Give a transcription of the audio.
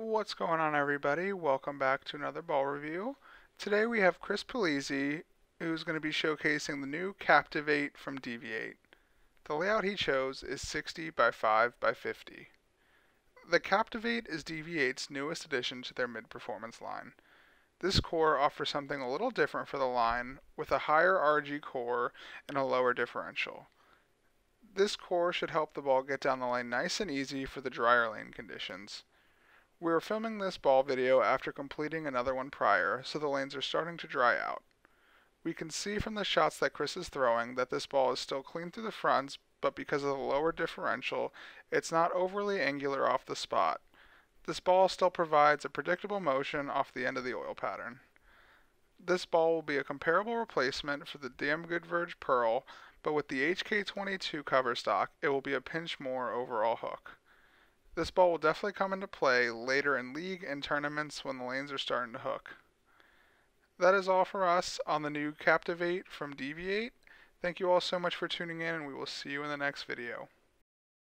What's going on everybody? Welcome back to another ball review. Today we have Chris Polizzi who's going to be showcasing the new Captiv8 from DV8. The layout he chose is 60 by 5 by 50. The Captiv8 is DV8's newest addition to their mid-performance line. This core offers something a little different for the line with a higher RG core and a lower differential. This core should help the ball get down the lane nice and easy for the drier lane conditions. We are filming this ball video after completing another one prior, so the lanes are starting to dry out. We can see from the shots that Chris is throwing that this ball is still clean through the fronts, but because of the lower differential, it's not overly angular off the spot. This ball still provides a predictable motion off the end of the oil pattern. This ball will be a comparable replacement for the Damn Good Verge Pearl, but with the HK22 cover stock, it will be a pinch more overall hook. This ball will definitely come into play later in league and tournaments when the lanes are starting to hook. That is all for us on the new Captiv8 from DV8. Thank you all so much for tuning in and we will see you in the next video.